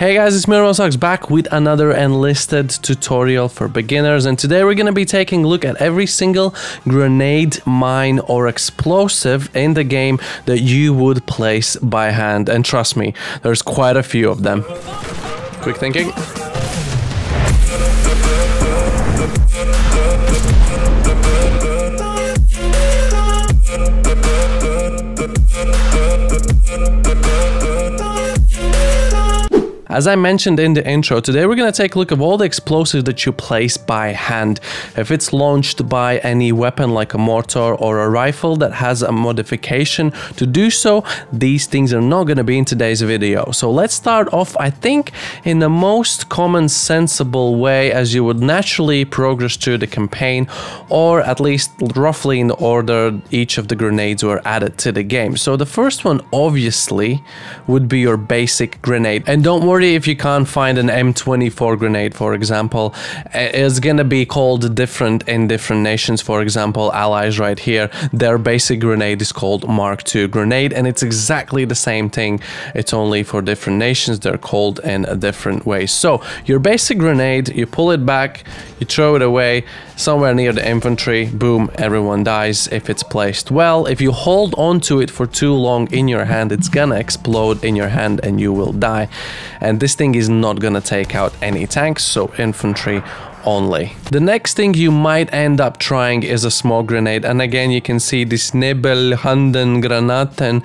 Hey guys, it's Mirmo back with another enlisted tutorial for beginners and today we're going to be taking a look at every single grenade, mine or explosive in the game that you would place by hand and trust me, there's quite a few of them. Quick thinking. As I mentioned in the intro, today we're going to take a look at all the explosives that you place by hand. If it's launched by any weapon like a mortar or a rifle that has a modification to do so, these things are not going to be in today's video. So let's start off, I think, in the most common sensible way as you would naturally progress through the campaign, or at least roughly in the order each of the grenades were added to the game. So the first one, obviously, would be your basic grenade. And don't worry if you can't find an M24 grenade, for example, it's gonna be called different in different nations. For example, allies right here, their basic grenade is called Mark II grenade, and it's exactly the same thing. It's only for different nations, they're called in a different way. So, your basic grenade, you pull it back, you throw it away somewhere near the infantry, boom, everyone dies if it's placed well. If you hold on to it for too long in your hand, it's gonna explode in your hand and you will die. And and this thing is not gonna take out any tanks, so infantry only. The next thing you might end up trying is a small grenade and again you can see this Nebelhandengranaten,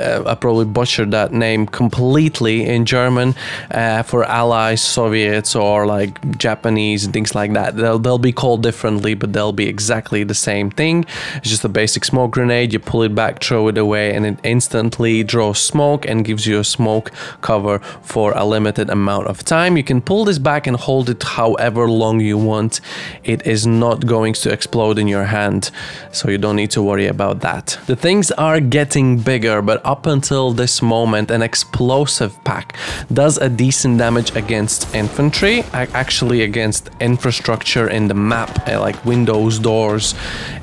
uh, I probably butchered that name completely in German uh, for allies, Soviets or like Japanese and things like that. They'll, they'll be called differently but they'll be exactly the same thing. It's just a basic smoke grenade, you pull it back, throw it away and it instantly draws smoke and gives you a smoke cover for a limited amount of time. You can pull this back and hold it however long long you want, it is not going to explode in your hand. So you don't need to worry about that. The things are getting bigger, but up until this moment, an explosive pack does a decent damage against infantry, actually against infrastructure in the map, eh, like windows, doors,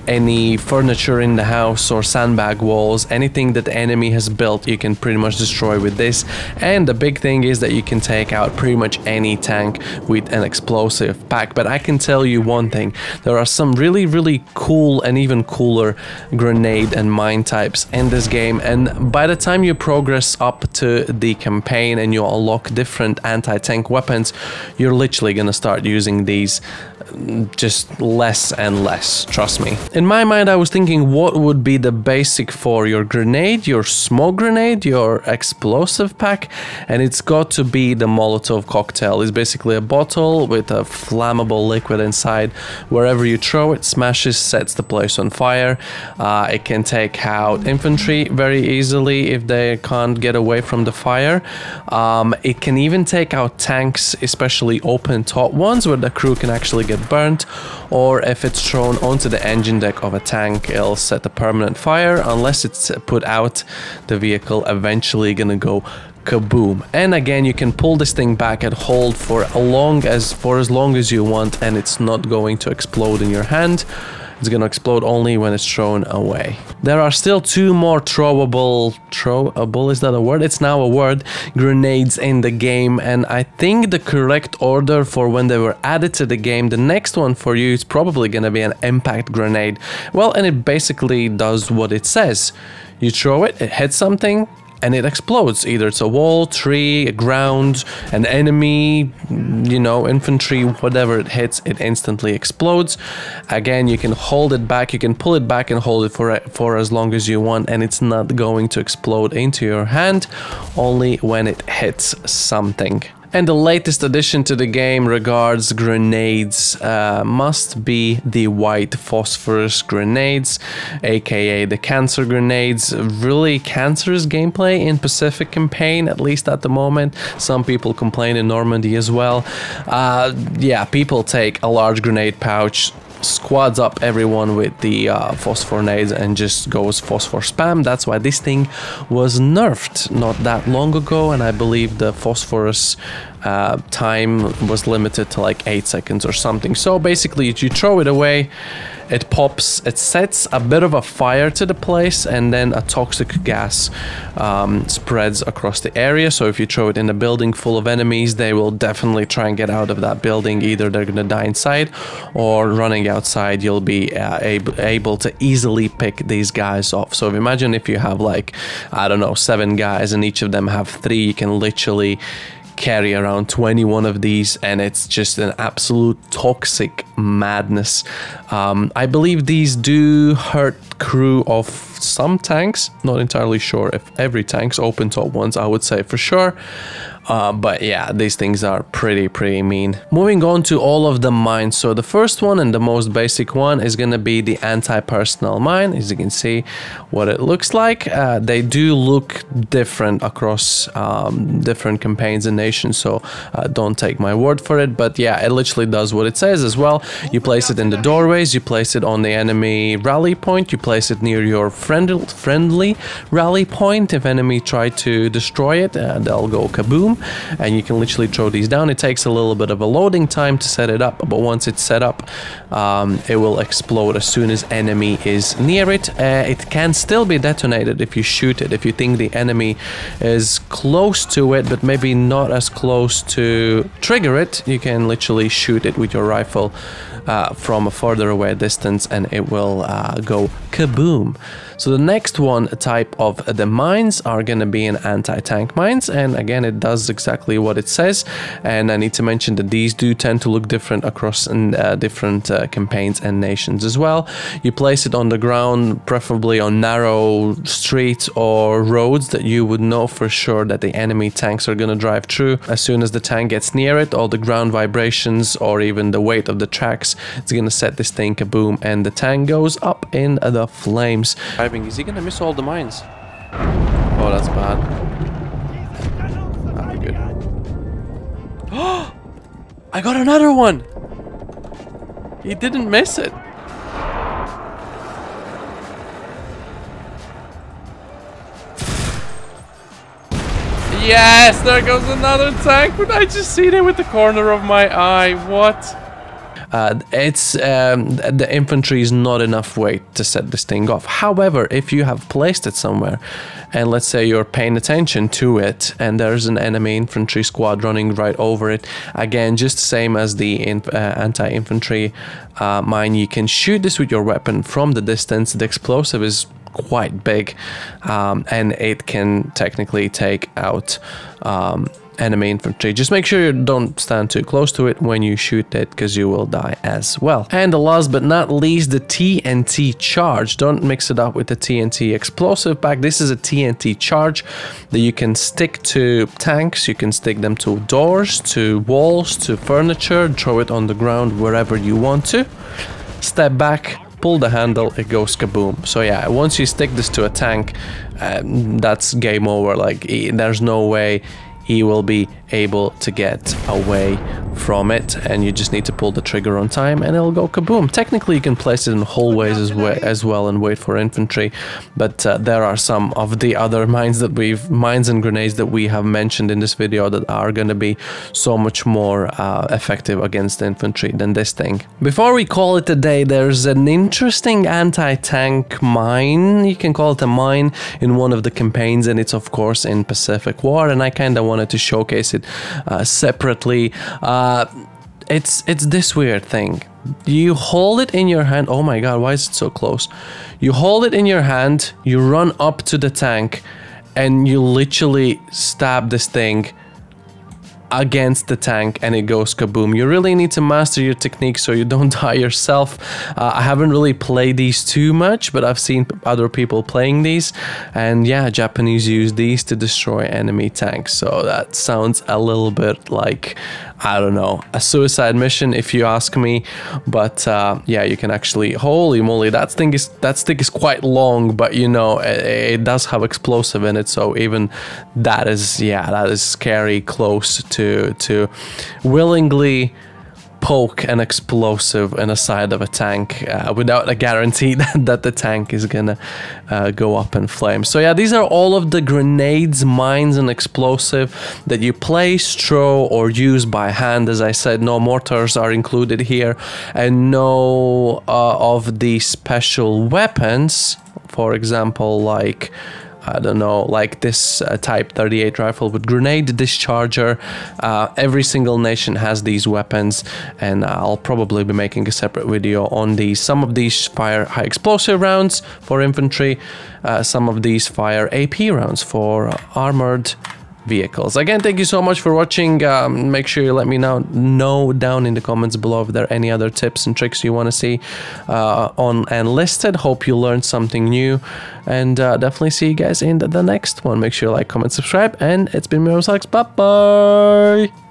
any furniture in the house or sandbag walls, anything that the enemy has built, you can pretty much destroy with this. And the big thing is that you can take out pretty much any tank with an explosive pack but I can tell you one thing. There are some really, really cool and even cooler grenade and mine types in this game. And by the time you progress up to the campaign and you unlock different anti-tank weapons, you're literally gonna start using these just less and less, trust me. In my mind, I was thinking what would be the basic for your grenade, your smoke grenade, your explosive pack, and it's got to be the Molotov cocktail. It's basically a bottle with a flammable liquid inside. Wherever you throw it, smashes, sets the place on fire. Uh, it can take out infantry very easily if they can't get away from the fire. Um, it can even take out tanks, especially open top ones where the crew can actually get burnt or if it's thrown onto the engine deck of a tank it'll set a permanent fire unless it's put out. The vehicle eventually gonna go kaboom. And again you can pull this thing back and hold for a long as for as long as you want and it's not going to explode in your hand it's gonna explode only when it's thrown away. There are still two more throwable, throwable, is that a word? It's now a word, grenades in the game and I think the correct order for when they were added to the game, the next one for you is probably gonna be an impact grenade. Well, and it basically does what it says. You throw it, it hits something, and it explodes. Either it's a wall, tree, a ground, an enemy, you know, infantry, whatever it hits, it instantly explodes. Again, you can hold it back, you can pull it back and hold it for, for as long as you want, and it's not going to explode into your hand, only when it hits something. And the latest addition to the game regards grenades uh, must be the white phosphorus grenades, aka the cancer grenades. Really cancerous gameplay in Pacific campaign, at least at the moment. Some people complain in Normandy as well. Uh, yeah, people take a large grenade pouch, squads up everyone with the uh, phosphor nades and just goes phosphor spam. That's why this thing was nerfed not that long ago, and I believe the phosphorus uh, time was limited to like 8 seconds or something. So basically, you throw it away it pops, it sets a bit of a fire to the place, and then a toxic gas um, spreads across the area. So if you throw it in a building full of enemies, they will definitely try and get out of that building. Either they're gonna die inside, or running outside, you'll be uh, able, able to easily pick these guys off. So imagine if you have like, I don't know, seven guys, and each of them have three, you can literally carry around 21 of these and it's just an absolute toxic madness. Um, i believe these do hurt crew of some tanks. Not entirely sure if every tank's open top ones i would say for sure uh, but yeah, these things are pretty, pretty mean. Moving on to all of the mines. So the first one and the most basic one is going to be the anti-personnel mine. As you can see what it looks like. Uh, they do look different across um, different campaigns and nations. So uh, don't take my word for it. But yeah, it literally does what it says as well. You place it in the doorways. You place it on the enemy rally point. You place it near your friend friendly rally point. If enemy try to destroy it, uh, they'll go kaboom and you can literally throw these down. It takes a little bit of a loading time to set it up, but once it's set up, um, it will explode as soon as enemy is near it. Uh, it can still be detonated if you shoot it. If you think the enemy is close to it, but maybe not as close to trigger it, you can literally shoot it with your rifle uh, from a further away distance and it will uh, go kaboom. So the next one type of the mines are going to be an anti-tank mines and again it does exactly what it says and I need to mention that these do tend to look different across uh, different uh, campaigns and nations as well. You place it on the ground preferably on narrow streets or roads that you would know for sure that the enemy tanks are going to drive through. As soon as the tank gets near it all the ground vibrations or even the weight of the tracks it's to set this thing kaboom and the tank goes up in the flames. Driving, is he to miss all the mines? Oh, that's bad. That'd be good. Oh! I got another one! He didn't miss it. Yes, there goes another tank, but I just seen it with the corner of my eye. What? Uh, it's um, the infantry is not enough weight to set this thing off. However, if you have placed it somewhere, and let's say you're paying attention to it, and there's an enemy infantry squad running right over it, again, just the same as the uh, anti-infantry uh, mine, you can shoot this with your weapon from the distance. The explosive is quite big, um, and it can technically take out. Um, enemy infantry. Just make sure you don't stand too close to it when you shoot it because you will die as well. And the last but not least, the TNT charge. Don't mix it up with the TNT explosive pack. This is a TNT charge that you can stick to tanks, you can stick them to doors, to walls, to furniture, throw it on the ground wherever you want to. Step back, pull the handle, it goes kaboom. So yeah, once you stick this to a tank, um, that's game over. Like, there's no way he will be able to get away from it and you just need to pull the trigger on time and it'll go kaboom. Technically you can place it in hallways as, well, as well and wait for infantry but uh, there are some of the other mines that we've mines and grenades that we have mentioned in this video that are going to be so much more uh, effective against infantry than this thing. Before we call it a day there's an interesting anti-tank mine you can call it a mine in one of the campaigns and it's of course in Pacific War and I kind of wanted to showcase it uh, separately. Uh, it's it's this weird thing. You hold it in your hand. Oh my god, why is it so close? You hold it in your hand, you run up to the tank, and you literally stab this thing against the tank and it goes kaboom. You really need to master your technique so you don't die yourself. Uh, I haven't really played these too much, but I've seen other people playing these. And yeah, Japanese use these to destroy enemy tanks. So that sounds a little bit like I don't know, a suicide mission if you ask me. But uh, yeah, you can actually, holy moly, that thing is that stick is quite long, but you know it, it, does have explosive in it, so even that is yeah, that is scary close to to willingly poke an explosive in the side of a tank uh, without a guarantee that, that the tank is gonna uh, go up in flames. So yeah, these are all of the grenades, mines, and explosive that you place, throw, or use by hand. As I said, no mortars are included here, and no uh, of the special weapons. For example, like I don't know, like this uh, Type 38 rifle with grenade discharger. Uh, every single nation has these weapons, and I'll probably be making a separate video on these. Some of these fire high explosive rounds for infantry, uh, some of these fire AP rounds for armored vehicles. Again, thank you so much for watching. Um, make sure you let me know, know down in the comments below if there are any other tips and tricks you want to see uh, on Enlisted. Hope you learned something new and uh, definitely see you guys in the, the, next one. Make sure you like, comment, subscribe and it's been Alex. Bye bye!